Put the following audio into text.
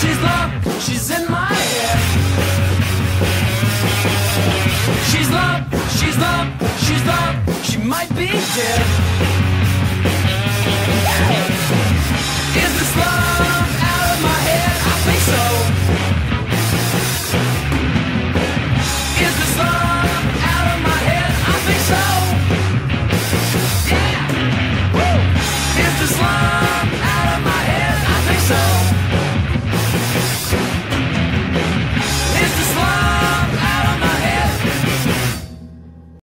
She's love, she's in my head. She's love, she's love, she's love, she might be dead. Is this love out of my head? I think so. Is this love out of my head? I think so. Yeah. Woo. Is this love out of my head? I think so.